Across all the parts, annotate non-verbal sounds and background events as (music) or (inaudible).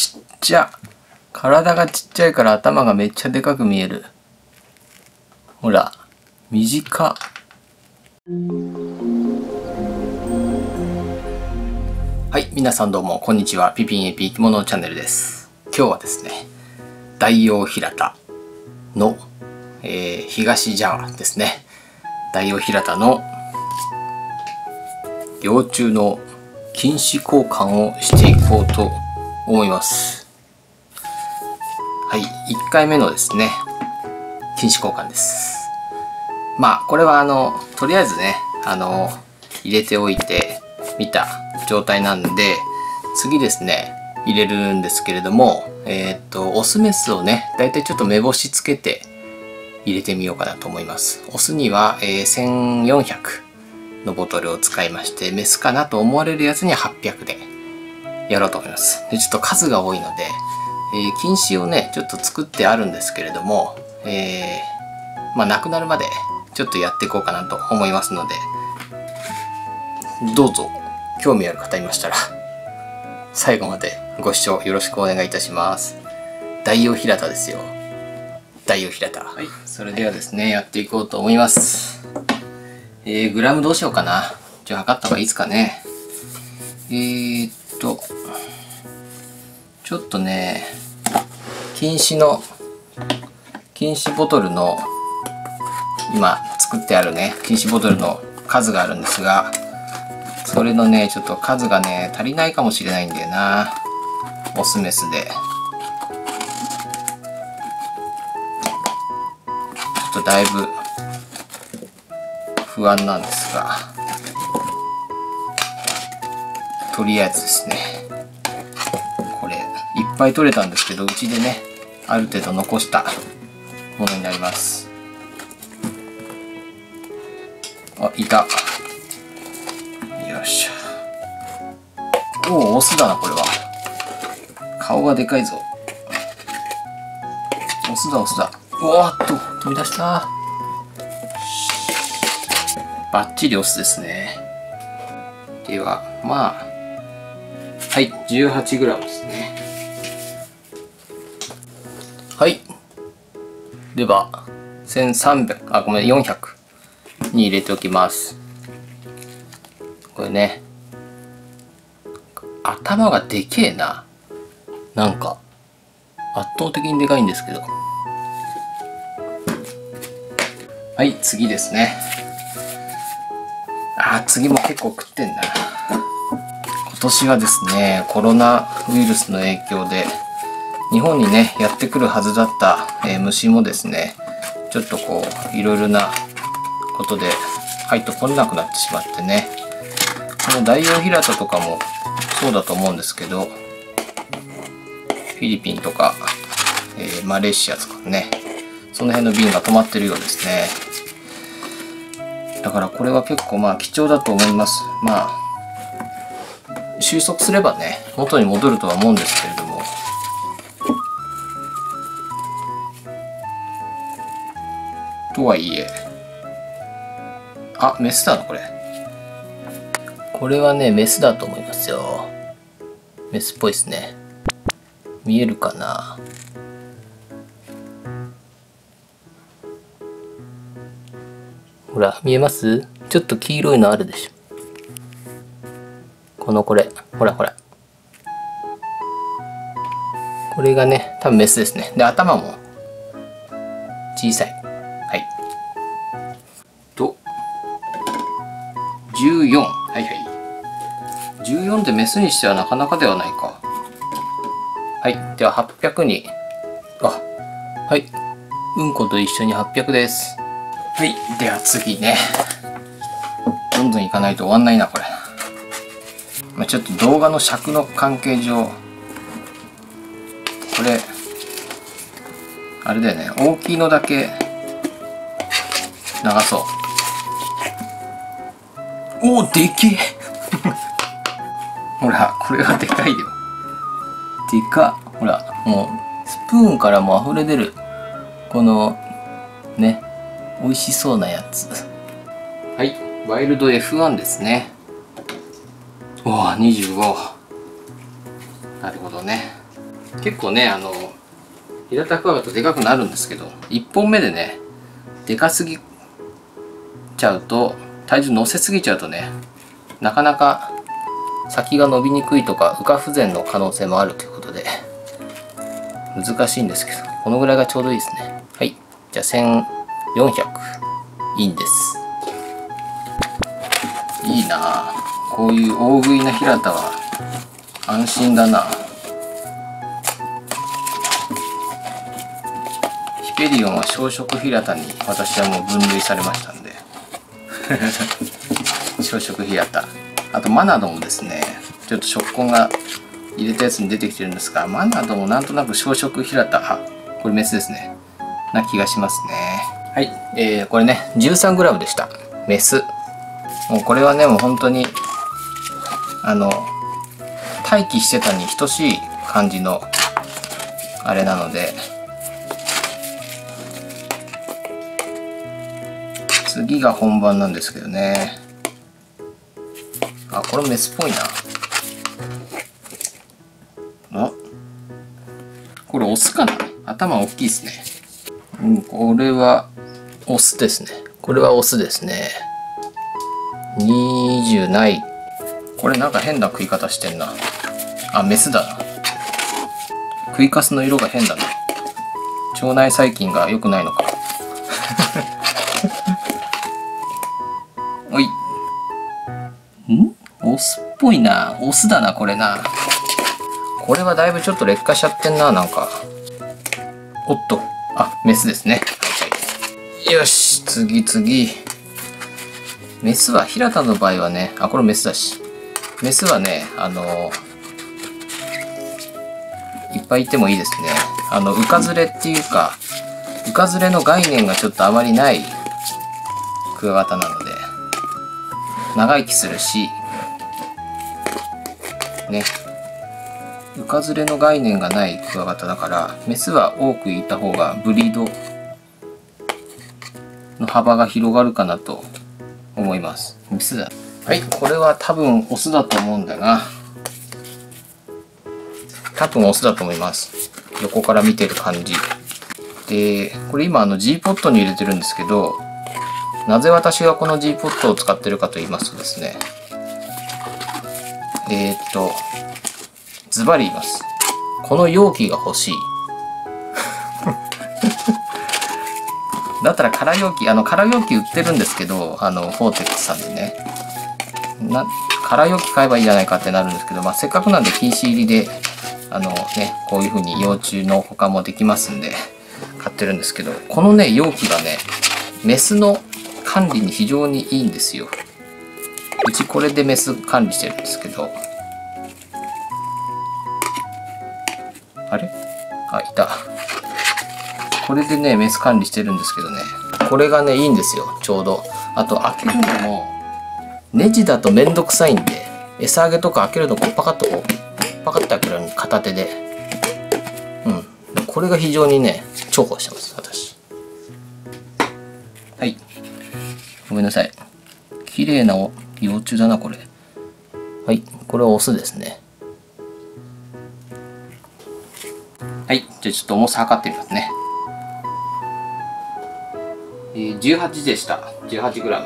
ちっちゃ。体がちっちゃいから頭がめっちゃでかく見える。ほら短。っはい皆さんどうもこんにちは。ピピンエピ生き物チャンネルです。今日はですね大王平田の、えー、東ジャワですね。大王平田の幼虫の禁止交換をしていこうと思います。はい1回目のですね禁止交換です。まあこれはあのとりあえずねあの入れておいてみた状態なんで次ですね入れるんですけれどもえっ、とオスメスをねだいたいちょっと目星つけて入れてみようかなと思います。オスには、えー、1400のボトルを使いまして、メスかなと思われるやつには800でやろうと思います。で、ちょっと数が多いので、えー、禁止をね、ちょっと作ってあるんですけれども、えー、まあ、なくなるまでちょっとやっていこうかなと思いますので、どうぞ、興味ある方いましたら、最後までご視聴よろしくお願いいたします。大王平田ですよ。大王平田。はい。それではですね、やっていこうと思います。えー、グラムどうしようかな。じゃあ測った方がいいですかね。えー、っと、ちょっとね、禁止の、禁止ボトルの、今作ってあるね、禁止ボトルの数があるんですが、それのね、ちょっと数がね、足りないかもしれないんだよな。オスメスで。ちょっとだいぶ不安なんですがとりあえずですねぱい取れたんですけどうちでねある程度残したものになります。あいた。よっしゃ。おおオスだなこれは。顔がでかいぞ。オスだオスだ。うわっと飛び出した。バッチリオスですね。では、まあ、はい、18g では、1300、あ、ごめん、400に入れておきます。これね、頭がでけえな。なんか、圧倒的にでかいんですけど。はい、次ですね。あ、次も結構食ってんだ。今年はですね、コロナウイルスの影響で、日本にね、やってくるはずだった、えー、虫もですね、ちょっとこう、いろいろなことで入ってこれなくなってしまってね、この大王平田とかもそうだと思うんですけど、フィリピンとか、えー、マレーシアとかね、その辺の便が止まってるようですね。だからこれは結構まあ貴重だと思います。まあ、収束すればね、元に戻るとは思うんですけどとはいえ。あ、メスだな、これ。これはね、メスだと思いますよ。メスっぽいですね。見えるかな？ほら、見えます？ちょっと黄色いのあるでしょ。このこれ。ほらほら。これがね、多分メスですね。で、頭も小さい。はい。メスにしてはなかなかではないか。はい。では800に、あ、はい。うんこと一緒に800です。はい。では次ね。どんどんいかないと終わんないな、これ。まあ、ちょっと動画の尺の関係上、これ、あれだよね。大きいのだけ流そう。おお、でけえほら、これはでかいよ。でかほら、もう、スプーンからも溢れ出る、この、ね、美味しそうなやつ。はい。ワイルド F1 ですね。おお25なるほどね。結構ねあの平たく割るとでかくなるんですけど1本目でねでかすぎちゃうと体重乗せすぎちゃうとねなかなか先が伸びにくいとか羽化不全の可能性もあるということで。難しいんですけどこのぐらいがちょうどいいですね。はい。じゃあ1400いいんです。いいな。こういう大食いな平田は安心だな。ヒペリオンは小食平田に私はもう分類されましたんで。(laughs) 小食平田。あとマナドもですね。ちょっと食根が入れたやつに出てきてるんですがマナドもなんとなく小食平田あこれメスですね。な気がしますね。はい、えー、これね 13g でした。メス。もうこれはねもう本当にあの待機してたに等しい感じのあれなので。次が本番なんですけどねあこれメスっぽいな。あ。これオスかな？頭大きいですね。うんこれはオスですね。これはオスですね。20ない。これなんか変な食い方してんな。あメスだな。食いかすの色が変だな。腸内細菌が良くないのかぽいな。オスだなこれな。これはだいぶちょっと劣化しちゃってんななんか。おっと。あメスですね。よし。次次。メスは平田の場合はね。あこれメスだし。メスはねあのいっぱいいてもいいですね。あの、浮かずれっていうか、浮かずれの概念がちょっとあまりないクワガタなので、長生きするし、ね、浮かずれの概念がないクワガタだから、メスは多くいた方がブリードの幅が広がるかなと思います。メスだ。はい、これは多分オスだと思うんだな。多分オスだと思います。横から見てる感じ。で、これ今あの G ポットに入れてるんですけど、なぜ私がこの G ポットを使ってるかと言いますとですね、えー、っと、ズバリ言います。この容器が欲しい。(laughs) だったら空容器、あの空容器売ってるんですけど、あの、フォーテックスさんでね。な、空容器買えばいいじゃないかってなるんですけど、まあ、せっかくなんで禁止入りであのね、こういう風に幼虫の保管もできますんで、買ってるんですけど、このね、容器がね、メスの管理に非常にいいんですよ。うちこれでメス管理してるんですけど、あれ？あ、いた。これでね、メス管理してるんですけどね、これがね、いいんですよ、ちょうど。あと、開けるのも、ネジだとめんどくさいんで、餌あげとか開けるのこうパカッとこうパカッと開けるように片手で。うん。これが非常にね重宝してます私。はい。ごめんなさい。綺麗なお幼虫だなこれ。はいこれはオスですね。はいじゃあちょっと重さ測ってみますね。えー、18でした。18g は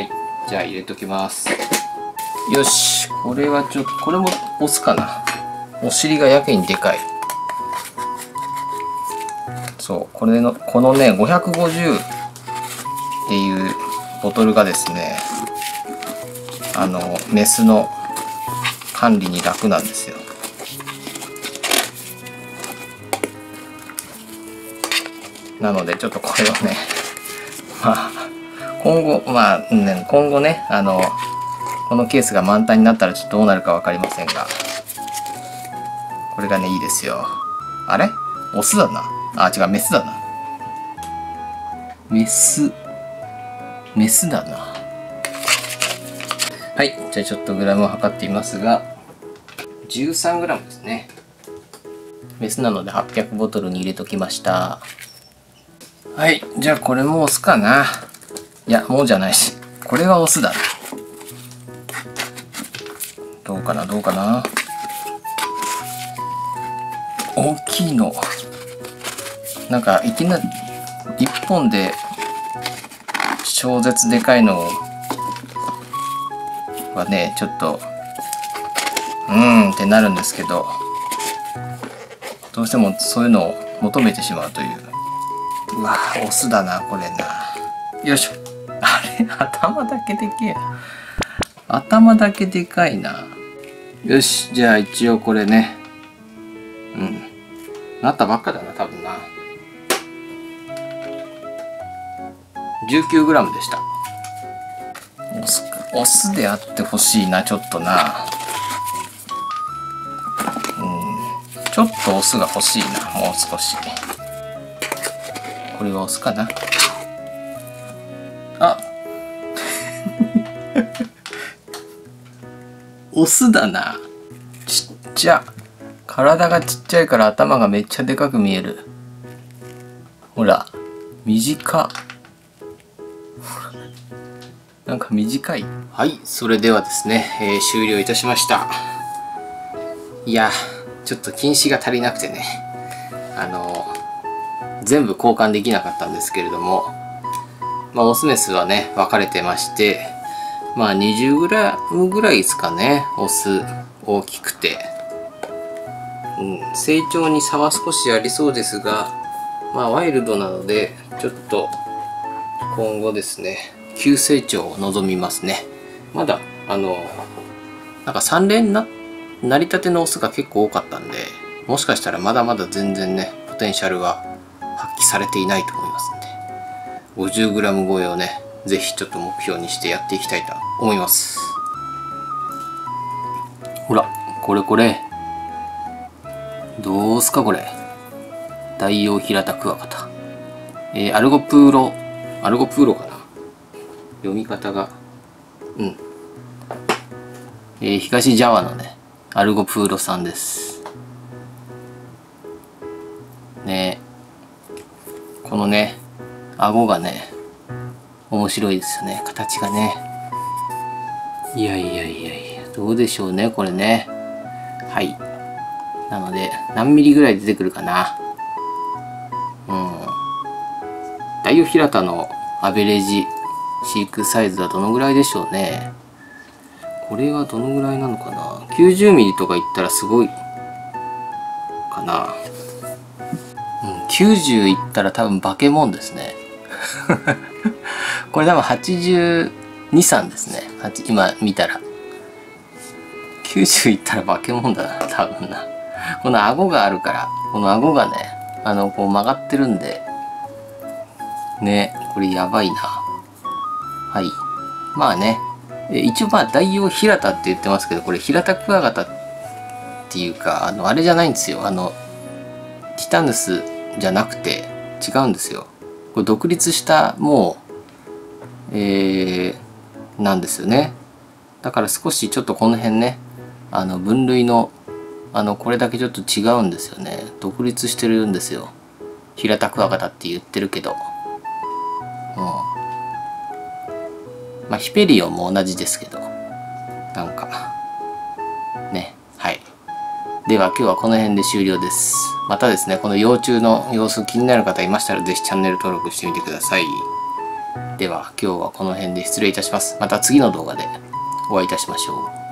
いじゃあ入れときます。よしこれはちょっとこれも押すかな。お尻がやけにでかい。そうこれのこのね550っていうボトルがですねあのメスの管理に楽なんですよ。なのでちょっとこれをね (laughs) まあ今後まあ、ね、今後ねあのこのケースが満タンになったらちょっとどうなるか分かりませんがこれがねいいですよ。あれ？オスだな。あ違うメスだな。メス。メスだな。はいじゃあちょっとグラムを測ってみますが 13g ですね。メスなので800ボトルに入れときました。はいじゃあこれもオスかな。いやもうじゃないし。これはオスだなどうかなどうかな。大きいの。なんかいきなり1本で超絶でかいのはねちょっとうーんってなるんですけどどうしてもそういうのを求めてしまうという。うわオスだなこれな。よいしょ。(laughs) あれ頭だけでけえ。頭だけでかいな。よしじゃあ一応これね。うん。なったばっかだな。19g でした。オスであってほしいなちょっとな。うん。ちょっとオスが欲しいなもう少し。これはオスかな。あ。(laughs) オスだな。ちっちゃ。体がちっちゃいから頭がめっちゃでかく見える。ほら短。っなんか短い。はいそれではですね、えー、終了いたしました。いやちょっと禁止が足りなくてね。あの全部交換できなかったんですけれども。まあオスメスはね分かれてまして。まあ 20g ぐらいですかねオス大きくて。うん成長に差は少しありそうですが。まあワイルドなのでちょっと今後ですね。急成長を望みますね。まだあのなんか3連な成り立てのオスが結構多かったんでもしかしたらまだまだ全然ねポテンシャルが発揮されていないと思いますんで 50g 超えをね是非ちょっと目標にしてやっていきたいと思います。ほらこれこれ。どうすかこれ。ダイオウヒラタクワガタえー、アルゴプーロアルゴプーロか読み方が。うん。えー、東ジャワのねアルゴプーロさんです。ねこのね顎がね面白いですよね。形がね。いやいやいやいやどうでしょうねこれね。はい。なので何ミリぐらい出てくるかな。うん。大王平田のアベレージ飼育サイズはどのぐらいでしょうね？これはどのぐらいなのかな？90ミリとか言ったらすごいかな。うん90いったら多分化け物ですね。(laughs) これ多分82、3ですね。今見たら。90いったら化け物だな多分な。この顎があるから。この顎がねあのこう曲がってるんで。ねこれやばいな。はい。まあね、一応まあ大王平田って言ってますけど、これ平田クワガタっていうか、あの、あれじゃないんですよ。あの、ティタヌスじゃなくて違うんですよ。これ独立したもう、えー、なんですよね。だから少しちょっとこの辺ね、あの分類の、あの、これだけちょっと違うんですよね。独立してるんですよ。平田クワガタって言ってるけど。うん。まあ、ヒペリオンも同じですけど、なんか、ね、はい。では今日はこの辺で終了です。またですね、この幼虫の様子気になる方いましたら、ぜひチャンネル登録してみてください。では今日はこの辺で失礼いたします。また次の動画でお会いいたしましょう。